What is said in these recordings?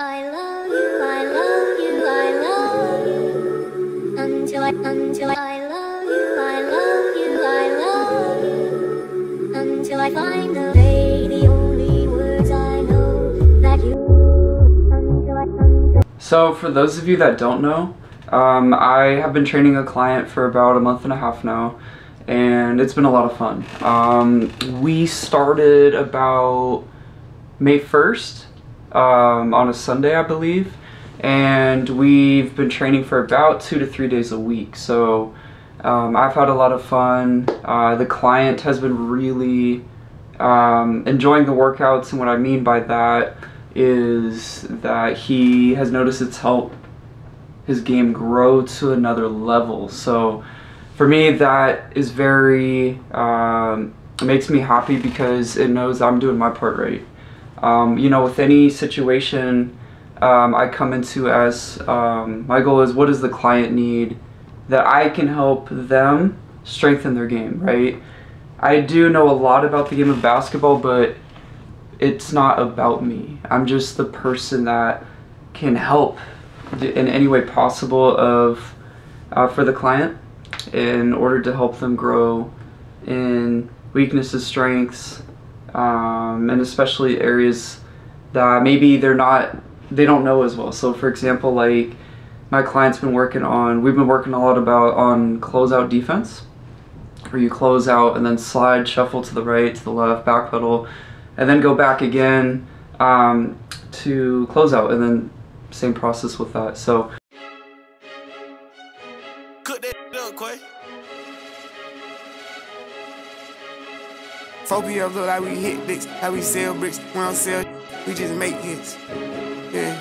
I love you, I love you, I love you. Until I, until I, I love you, I love you, I love you. Until I find the only words I know that you. Until I, until So, for those of you that don't know, um, I have been training a client for about a month and a half now, and it's been a lot of fun. Um, we started about May 1st um, on a Sunday, I believe, and we've been training for about two to three days a week. So, um, I've had a lot of fun. Uh, the client has been really um, enjoying the workouts, and what I mean by that is that he has noticed it's helped his game grow to another level. So for me, that is very, um, makes me happy because it knows I'm doing my part right. Um, you know, with any situation um, I come into as um, my goal is what does the client need that I can help them strengthen their game, right? I do know a lot about the game of basketball, but it's not about me. I'm just the person that can help in any way possible of uh, for the client in order to help them grow in weaknesses, strengths, um, and especially areas that maybe they're not they don't know as well. So for example, like my client's been working on we've been working a lot about on closeout defense where you close out and then slide, shuffle to the right, to the left, back pedal, and then go back again um, to close out, and then same process with that. So Phobia look like we hit bricks, how we sell bricks. We don't sell, we just make hits. Yeah.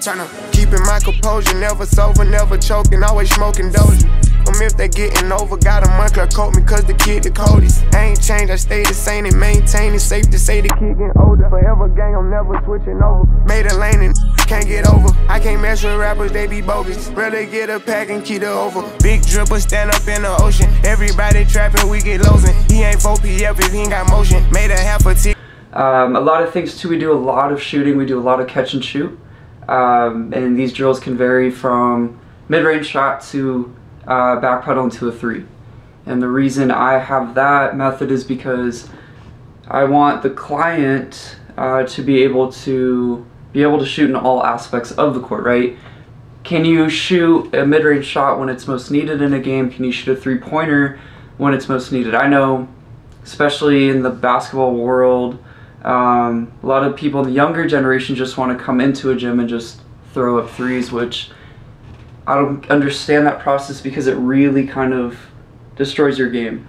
Tryna keeping my composure, never sober, never choking, always smoking doja. Um, if they getting over, got a monthly coat me, cause the kid the coldest. I ain't changed, I stay the same and maintain it. Safe to say the kid getting older. Forever gang, I'm never switching over. Made a lane and can't get over. I can't mess with rappers, they be bogus. Rather get a pack and keep it over. Big dripper, stand up in the ocean. Everybody trapping, we get losing. He ain't 4PF if he ain't got motion. Made a half a. Um, a lot of things too. We do a lot of shooting. We do a lot of catch and shoot, um, and these drills can vary from mid-range shot to uh, back pedal into a three. And the reason I have that method is because I want the client uh, to be able to be able to shoot in all aspects of the court. Right? Can you shoot a mid-range shot when it's most needed in a game? Can you shoot a three-pointer when it's most needed? I know, especially in the basketball world. Um, a lot of people in the younger generation just want to come into a gym and just throw up threes, which I don't understand that process because it really kind of destroys your game.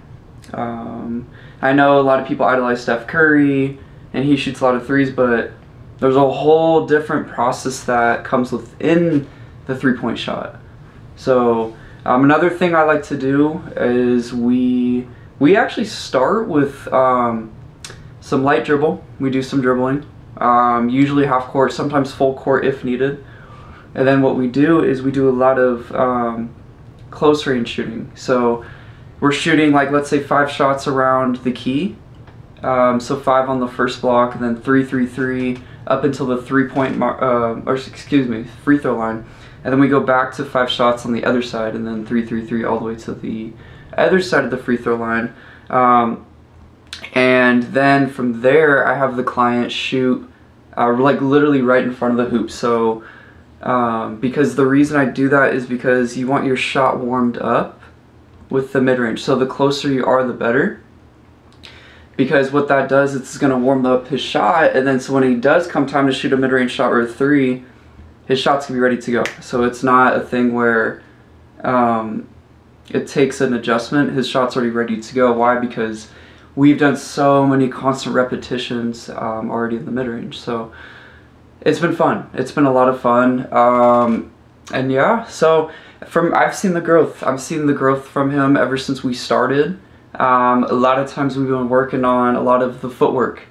Um, I know a lot of people idolize Steph Curry and he shoots a lot of threes, but there's a whole different process that comes within the three point shot. So, um, another thing I like to do is we we actually start with um, some light dribble. We do some dribbling, um, usually half court, sometimes full court if needed. And then what we do is we do a lot of um, close range shooting. So we're shooting like let's say five shots around the key. Um, so five on the first block, and then three, three, three up until the three point uh, or excuse me free throw line, and then we go back to five shots on the other side, and then three, three, three all the way to the other side of the free throw line. Um, and then from there, I have the client shoot uh, like literally right in front of the hoop. So um, because the reason I do that is because you want your shot warmed up with the mid range. So the closer you are, the better. Because what that does, it's going to warm up his shot, and then so when he does come time to shoot a mid range shot or a three, his shot's gonna be ready to go. So it's not a thing where um, it takes an adjustment. His shot's already ready to go. Why? Because we've done so many constant repetitions um, already in the mid range. So it's been fun. It's been a lot of fun. Um, and yeah, so from I've seen the growth. I've seen the growth from him ever since we started. Um, a lot of times we've been working on a lot of the footwork.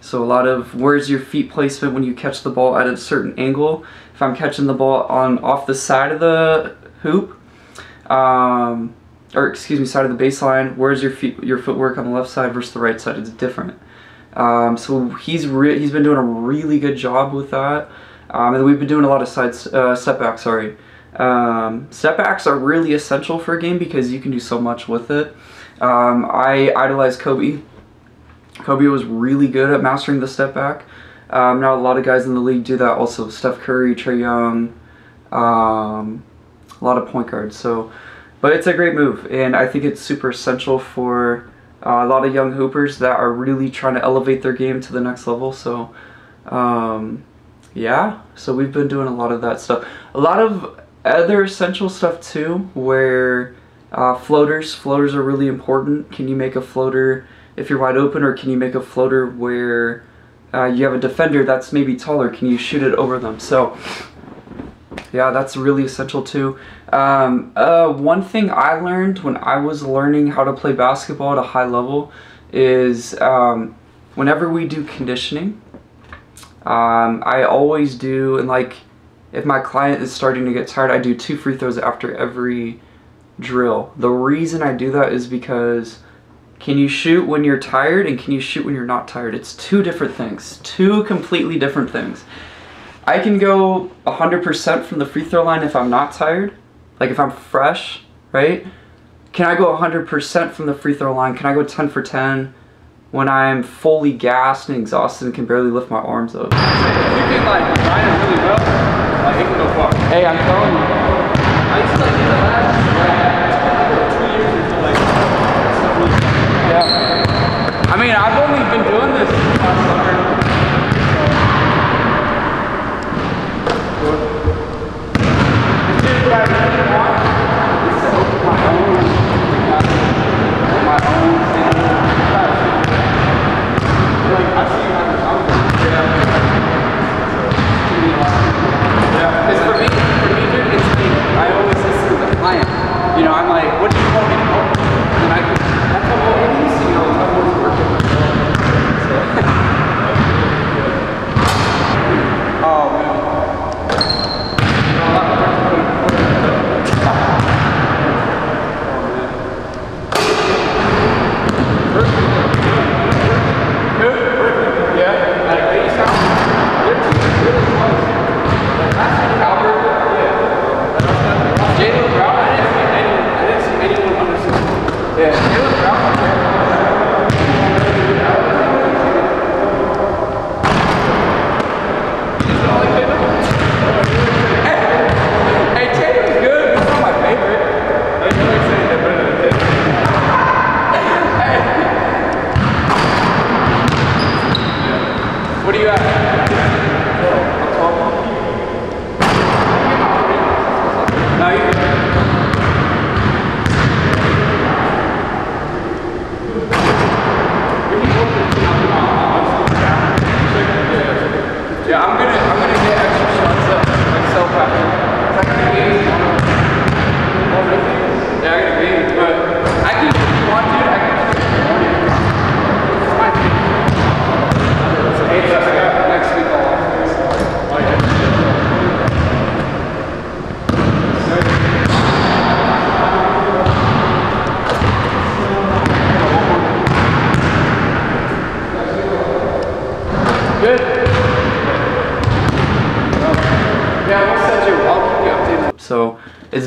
So a lot of where's your feet placement when you catch the ball at a certain angle. If I'm catching the ball on off the side of the hoop, um, or excuse me, side of the baseline, where's your feet, your footwork on the left side versus the right side? It's different. Um, so he's he's been doing a really good job with that. Um, and we've been doing a lot of side uh, step backs. Sorry, um, step backs are really essential for a game because you can do so much with it. Um, I idolize Kobe. Kobe was really good at mastering the step back. Um, now a lot of guys in the league do that. Also, Steph Curry, Trae Young, um, a lot of point guards. So, but it's a great move, and I think it's super essential for uh, a lot of young hoopers that are really trying to elevate their game to the next level. So, um, yeah. So we've been doing a lot of that stuff. A lot of other essential stuff too, where uh, floaters. Floaters are really important. Can you make a floater if you're wide open, or can you make a floater where uh, you have a defender that's maybe taller? Can you shoot it over them? So yeah, that's really essential too. Um, uh, one thing I learned when I was learning how to play basketball at a high level is um, whenever we do conditioning, um, I always do, and like if my client is starting to get tired, I do two free throws after every drill. The reason I do that is because can you shoot when you're tired and can you shoot when you're not tired? It's two different things, two completely different things. I can go 100% from the free throw line if I'm not tired, like if I'm fresh, right? Can I go 100% from the free throw line? Can I go 10 for 10 when I'm fully gassed and exhausted and can barely lift my arms up? You can like it really well. Like it can go far. Hey, I'm telling you. I to like do the last like, two years until like stuff Yeah. I mean, I've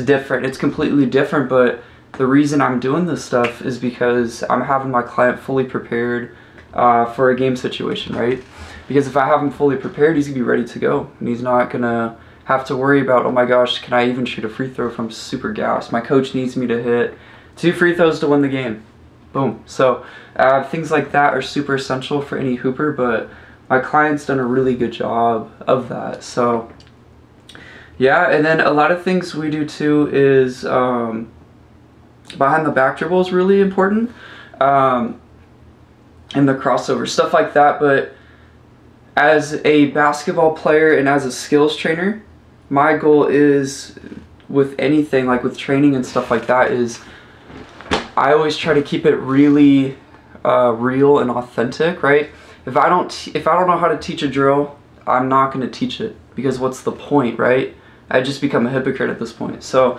different. It's completely different, but the reason I'm doing this stuff is because I'm having my client fully prepared uh, for a game situation, right? Because if I have him fully prepared, he's gonna be ready to go, and he's not gonna have to worry about, oh my gosh, can I even shoot a free throw from super gas? My coach needs me to hit two free throws to win the game. Boom. So uh, things like that are super essential for any hooper, but my client's done a really good job of that. So yeah, and then a lot of things we do too is um, behind the back dribble is really important, um, and the crossover stuff like that. But as a basketball player and as a skills trainer, my goal is with anything like with training and stuff like that is I always try to keep it really uh, real and authentic, right? If I don't if I don't know how to teach a drill, I'm not going to teach it because what's the point, right? I just become a hypocrite at this point. So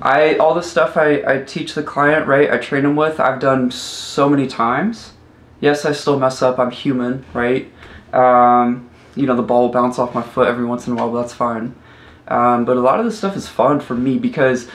I all the stuff I, I teach the client, right? I train them with, I've done so many times. yes, I still mess up. I'm human, right? Um, you know, the ball will bounce off my foot every once in a while, but that's fine. Um, but a lot of this stuff is fun for me because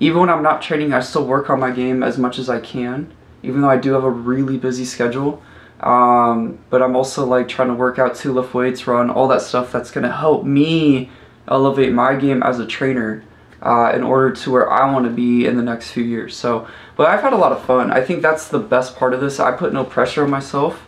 even when I'm not training, I still work on my game as much as I can, even though I do have a really busy schedule. Um, but I'm also like trying to work out to lift weights, run, all that stuff that's gonna help me elevate my game as a trainer uh, in order to where I want to be in the next few years. So, but I've had a lot of fun. I think that's the best part of this. I put no pressure on myself.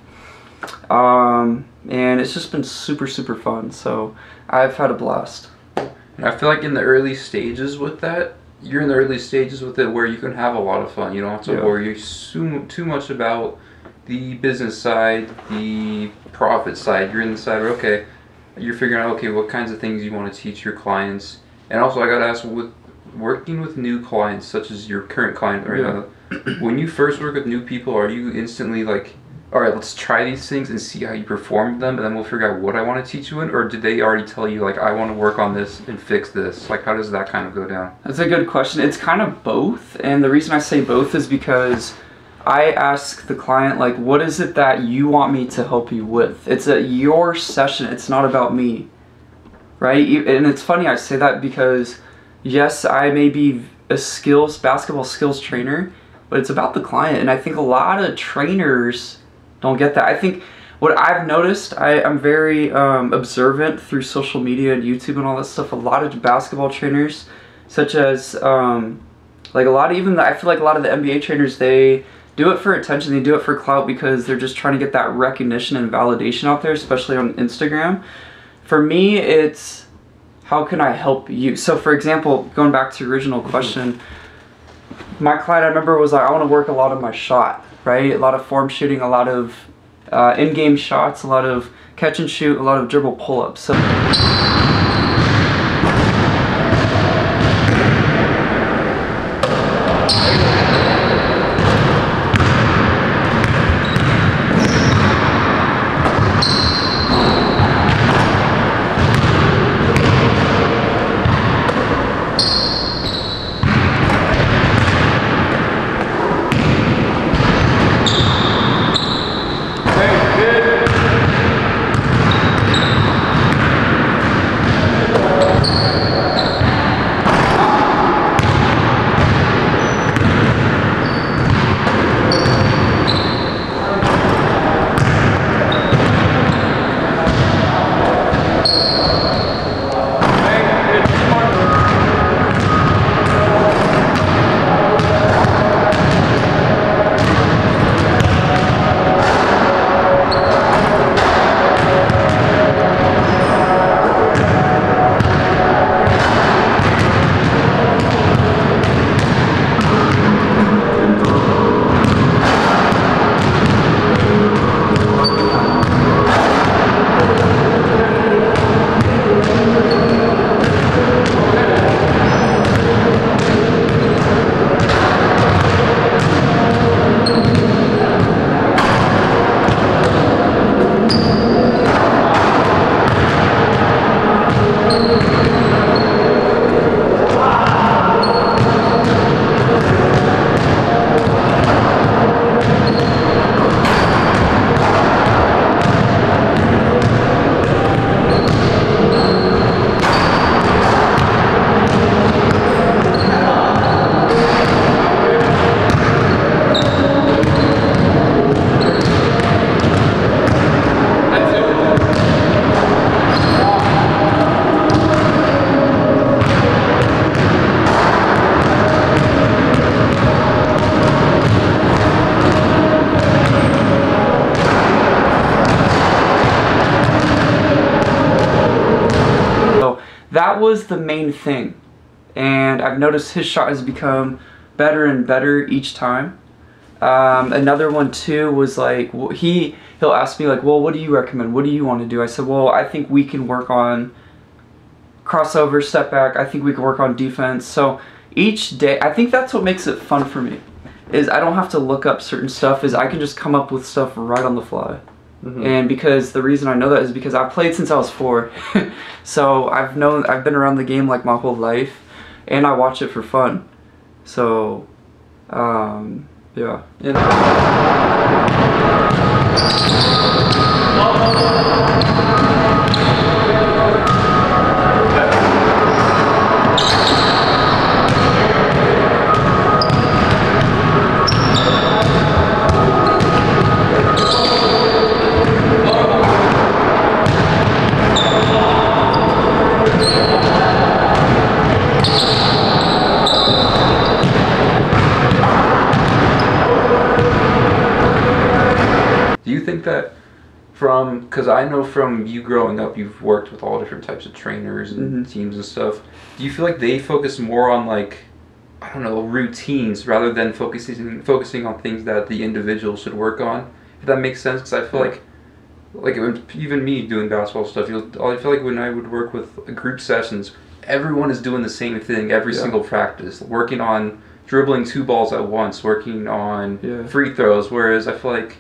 Um, and it's just been super, super fun. So I've had a blast. And I feel like in the early stages with that, you're in the early stages with it where you can have a lot of fun. You don't have to Yeah. worry too, too much about the business side, the profit side. You're in the side where, okay, you're figuring out, okay, what kinds of things you want to teach your clients. And also, I got to ask, with working with new clients, such as your current client right Yeah. now, when you first work with new people, are you instantly like, all right, let's try these things and see how you perform them, and then we'll figure out what I want to teach you in? Or did they already tell you, like, I want to work on this and fix this? Like, how does that kind of go down? That's a good question. It's kind of both, and the reason I say both is because I ask the client like, "What is it that you want me to help you with?" It's a your session. It's not about me, right? And it's funny I say that because yes, I may be a skills basketball skills trainer, but it's about the client, and I think a lot of trainers don't get that. I think what I've noticed, I, I'm very um, observant through social media and YouTube and all that stuff. A lot of basketball trainers, such as um, like a lot of even the, I feel like a lot of the NBA trainers, they do it for attention. They do it for clout because they're just trying to get that recognition and validation out there, especially on Instagram. For me, it's how can I help you? So, for example, going back to your original question, my client I remember was like, I want to work a lot on my shot, right? A lot of form shooting, a lot of uh, in-game shots, a lot of catch and shoot, a lot of dribble pull-ups. So. That was the main thing. And I've noticed his shot has become better and better each time. Um, another one too was like he he'll ask me like, well, what do you recommend? What do you want to do? I said, well, I think we can work on crossover, step back. I think we can work on defense. So each day, I think that's what makes it fun for me. Is I don't have to look up certain stuff. Is I can just come up with stuff right on the fly. And because the reason I know that is because I've played since I was four, so I've known I've been around the game like my whole life, and I watch it for fun. So, um, Yeah. And Do you think that from because I know from you growing up, you've worked with all different types of trainers and Mhm. teams and stuff. Do you feel like they focus more on like I don't know routines rather than focusing focusing on things that the individual should work on? If that makes sense, because I feel Yeah. like like even me doing basketball stuff, you'll, I feel like when I would work with group sessions, everyone is doing the same thing every Yeah. single practice, working on dribbling two balls at once, working on Yeah. free throws. Whereas I feel like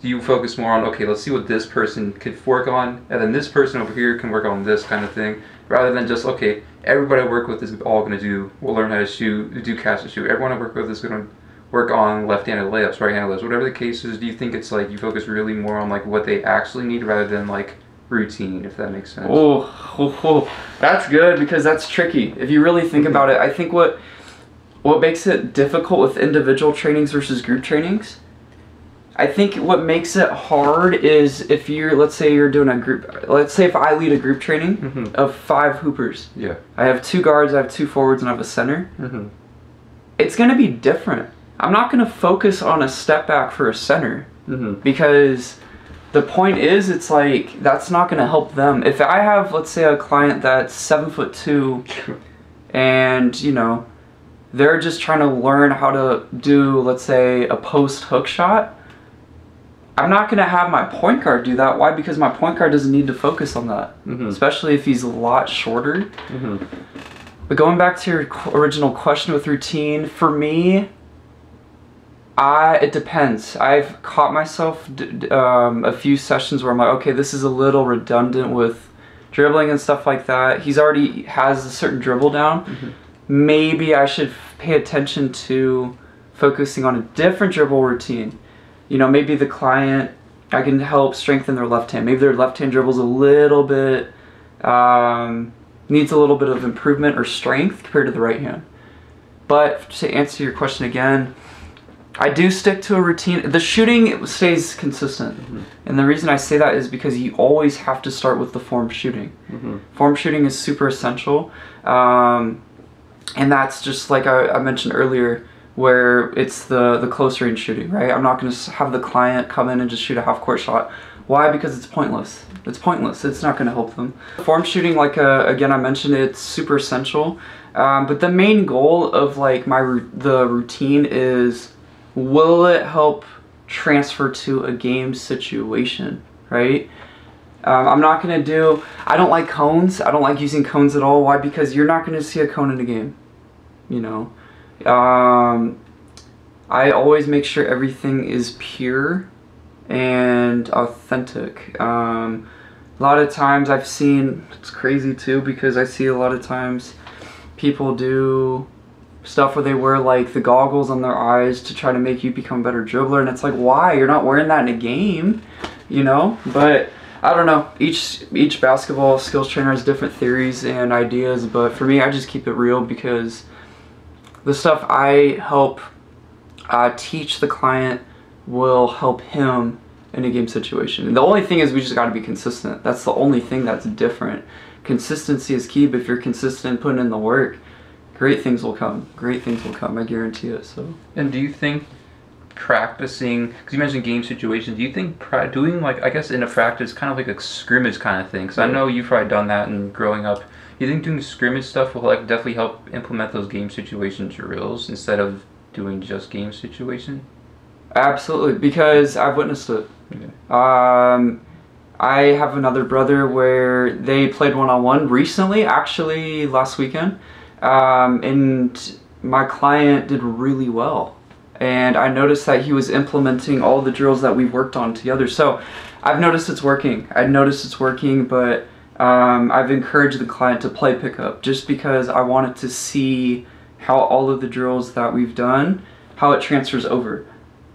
you focus more on okay, let's see what this person could work on, and then this person over here can work on this kind of thing, rather than just okay, everybody I work with is all going to do. We'll learn how to shoot, do catch and shoot. Everyone I work with is going to work on left-handed layups, right-handed layups, whatever the case is. Do you think it's like you focus really more on like what they actually need rather than like routine, if that makes sense? Oh, oh, oh, that's good because that's tricky. If you really think about it, I think what what makes it difficult with individual trainings versus group trainings, I think what makes it hard is if you're, let's say you're doing a group, let's say if I lead a group training Mhm. of five hoopers, Yeah. I have two guards, I have two forwards, and I have a center. Mm-hmm. It's gonna be different. I'm not gonna focus on a step back for a center Mm-hmm. because the point is it's like that's not going to help them if i have let's say a client that's seven foot two and you know they're just trying to learn how to do let's say a post hook shot i'm not going to have my point guard do that why because my point guard doesn't need to focus on that Mhm. especially if he's a lot shorter Mm-hmm. but going back to your original question with routine, for me, I it depends. I've caught myself d- um, a few sessions where I'm like, okay, this is a little redundant with dribbling and stuff like that. He's already has a certain dribble down. Maybe I should pay attention to focusing on a different dribble routine. You know, maybe the client I can help strengthen their left hand. Maybe their left hand dribble's a little bit um, needs a little bit of improvement or strength compared to the right hand. But to answer your question again, I do stick to a routine. The shooting stays consistent. And the reason I say that is because you always have to start with the form shooting. Mm-hmm. Form shooting is super essential. Um, and that's just like I, I mentioned earlier, where it's the, the close range shooting, right? I'm not going to have the client come in and just shoot a half court shot. Why? Because it's pointless. It's pointless. It's not going to help them. Form shooting, like uh, again I mentioned, it's super essential. Um, but the main goal of like my the routine is, will it help transfer to a game situation, right? Um, I'm not gonna do. I don't like cones. I don't like using cones at all. Why? Because you're not gonna see a cone in a game. You know. Um, I always make sure everything is pure and authentic. Um, a lot of times I've seen it's crazy too because I see a lot of times people do stuff where they wear like the goggles on their eyes to try to make you become a better dribbler and it's like why? You're not wearing that in a game you know? But i don't know. Each each basketball skills trainer has different theories and ideas but for me i just keep it real because the stuff i help uh, teach the client will help him in a game situation. And the only thing is we just got to be consistent. That's the only thing that's different. Consistency is key but if you're consistent putting in the work great things will come. Great things will come i guarantee it so. And do you think practicing, because you mentioned game situations, do you think doing like, I guess in a practice, kind of like a scrimmage kind of thing? Because I know you've probably done that and growing up. You think doing scrimmage stuff will like definitely help implement those game situation drills instead of doing just game situation? Absolutely, because I've witnessed it. Okay. Um, I have another brother where they played one on one recently, actually last weekend, um, and my client did really well. And I noticed that he was implementing all the drills that we've worked on together. So I've noticed it's working. I've noticed it's working, but um, I've encouraged the client to play pickup just because I wanted to see how all of the drills that we've done, how it transfers over.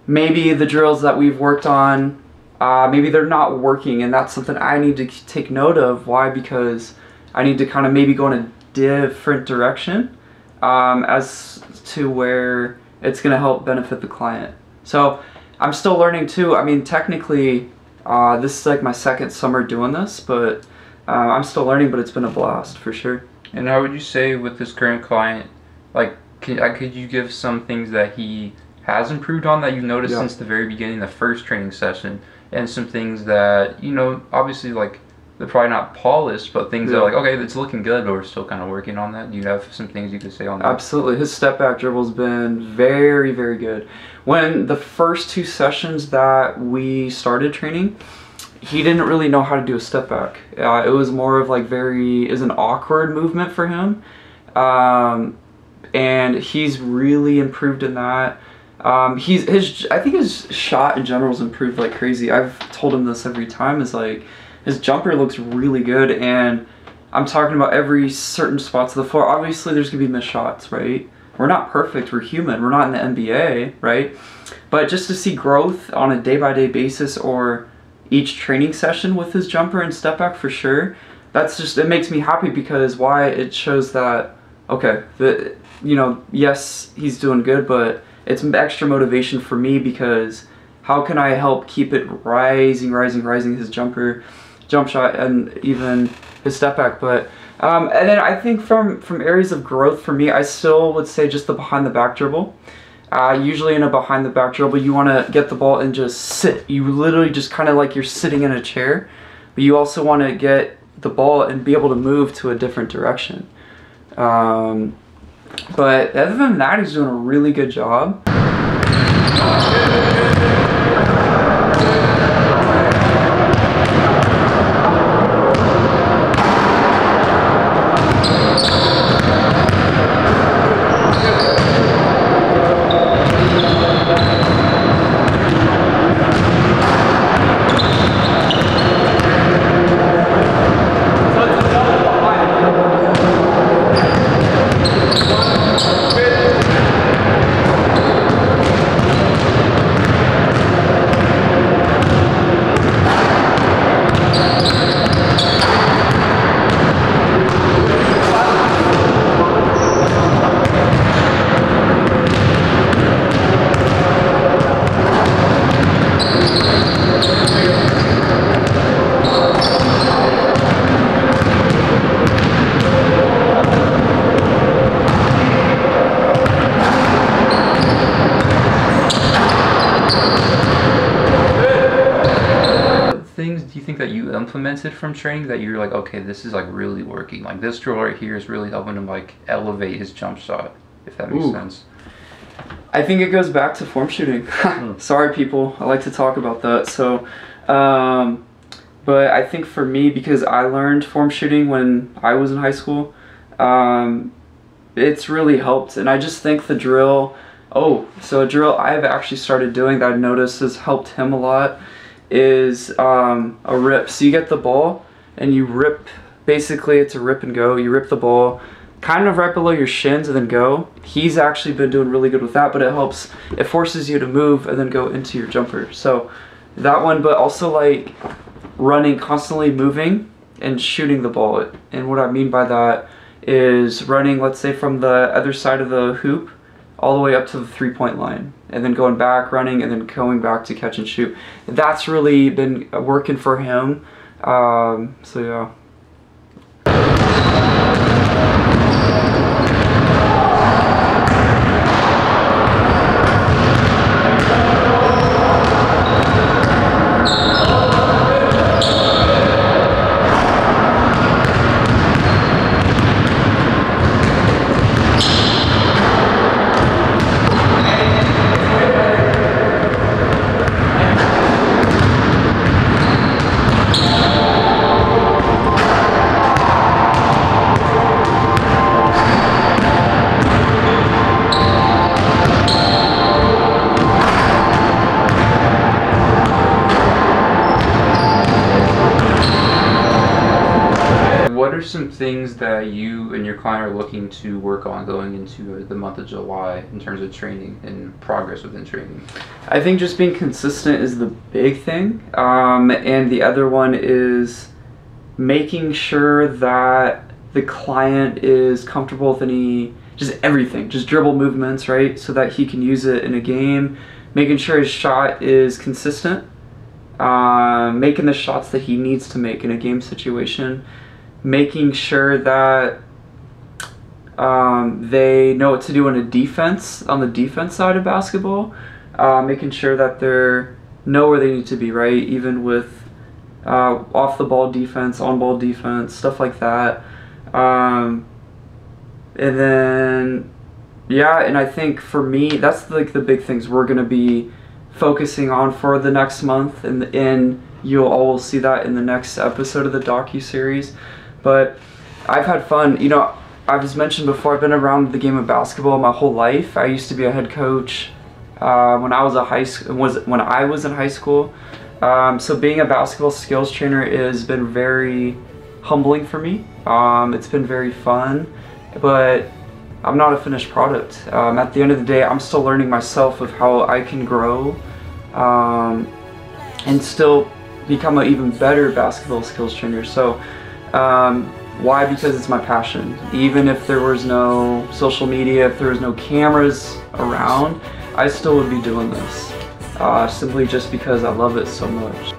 maybe the drills that we've worked on, uh, maybe they're not working, and that's something I need to take note of. Why? Because I need to kind of maybe go in a different direction um, as to where it's going to help benefit the client. So I'm still learning too. I mean, technically, uh, this is like my second summer doing this, but uh, I'm still learning. But it's been a blast for sure. And how would you say with this current client, like, could, uh, could you give some things that he has improved on that you've noticed Yeah. since the very beginning, the first training session, and some things that you know, obviously, like they're probably not polished, but things that are like, okay, it's looking good, but we're still kind of working on that. Do you have some things you could say on that? Absolutely. His step back dribble's been very, very good. When the first two sessions that we started training, he didn't really know how to do a step back. Uh, it was more of like very, is an awkward movement for him. Um, and he's really improved in that. Um, he's his. I think his shot in general has improved like crazy. I've told him this every time. Is like his jumper looks really good, and I'm talking about every certain spots of the floor. Obviously, there's gonna be missed shots, right? We're not perfect. We're human. We're not in the NBA, right? But just to see growth on a day by day basis or each training session with his jumper and step back for sure. That's just it makes me happy because why it shows that okay, the you know yes he's doing good, but it's extra motivation for me because how can I help keep it rising, rising, rising his jumper, jump shot, and even his step back. But um, and then I think from from areas of growth for me, I still would say just the behind the back dribble. Uh, usually in a behind the back dribble, you want to get the ball and just sit. You literally just kind of like you're sitting in a chair, but you also want to get the ball and be able to move to a different direction. Um, but other than that, he's doing a really good job. What things do you think that from training that you're like, okay, this is like really working? Like this drill right here is really helping him like elevate his jump shot, if that makes Ooh. sense. I think it goes back to form shooting. Sorry, people. I like to talk about that. So, um, but I think for me, because I learned form shooting when I was in high school, um, it's really helped. And I just think the drill. Oh, so a drill I've actually started doing that I've noticed has helped him a lot is um, a rip. So you get the ball and you rip. Basically, it's a rip and go. You rip the ball kind of right below your shins and then go. He's actually been doing really good with that, but it helps. It forces you to move and then go into your jumper. So that one, but also like running, constantly moving and shooting the ball. And what I mean by that is running, let's say, from the other side of the hoop all the way up to the three point line and then going back running and then going back to catch and shoot. That's really been working for him. Um, so yeah and your client are looking to work on going into the month of July in terms of training and progress within training? I think just being consistent is the big thing. Um, and the other one is making sure that the client is comfortable with any, just everything, just dribble movements, right? So that he can use it in a game. Making sure his shot is consistent. Uh, making the shots that he needs to make in a game situation. Making sure that um, they know what to do on a defense, on the defense side of basketball. Uh, making sure that they're know where they need to be, right? Even with uh, off the ball defense, on ball defense, stuff like that. Um, and then, yeah, and I think for me, that's like the big things we're gonna be focusing on for the next month, and and you'll all see that in the next episode of the docu series. But I've had fun. You know, I've mentioned before. I've been around the game of basketball my whole life. I used to be a head coach uh, when I was a high. Was when I was in high school. Um, so being a basketball skills trainer has been very humbling for me. Um, it's been very fun, but I'm not a finished product. Um, at the end of the day, I'm still learning myself of how I can grow um, and still become an even better basketball skills trainer. So, um, why? Because it's my passion. Even if there was no social media, if there was no cameras around, I still would be doing this. Uh, simply just because I love it so much.